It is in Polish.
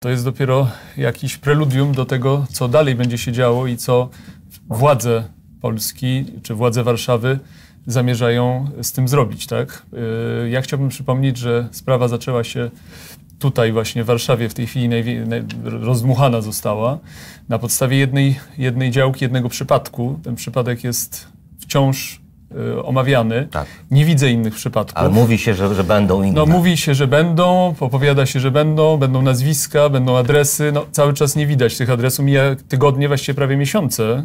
To jest dopiero jakiś preludium do tego, co dalej będzie się działo i co władze Polski czy władze Warszawy zamierzają z tym zrobić. Tak? Yy, Ja chciałbym przypomnieć, że sprawa zaczęła się tutaj właśnie w Warszawie w tej chwili rozdmuchana została na podstawie jednej, jednej działki, jednego przypadku. Ten przypadek jest wciąż omawiany. Tak. Nie widzę innych przypadków. Ale mówi się, że, że będą inne. No mówi się, że będą, opowiada się, że będą, będą nazwiska, będą adresy. No cały czas nie widać tych adresów, mija tygodnie, właściwie prawie miesiące